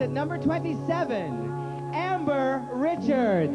At number 27, Amber Richards.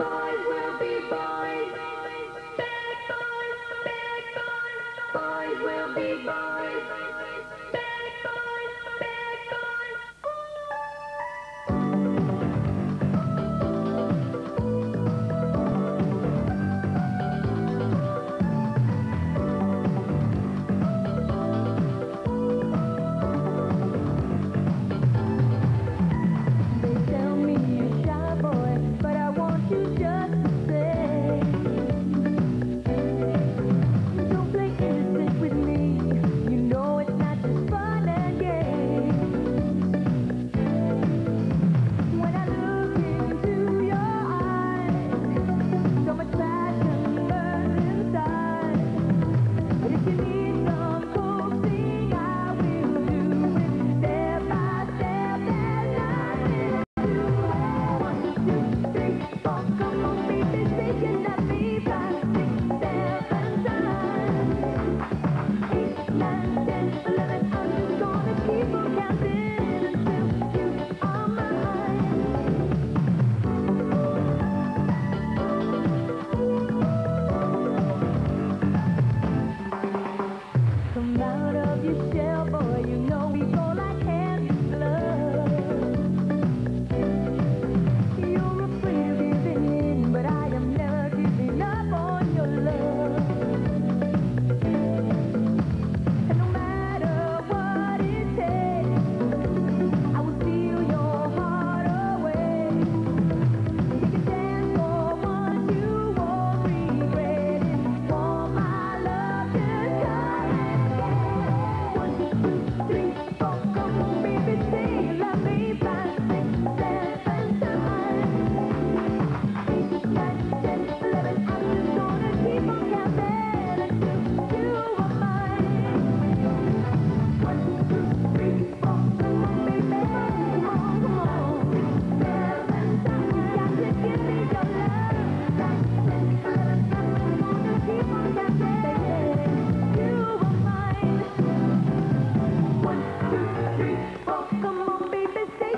Boys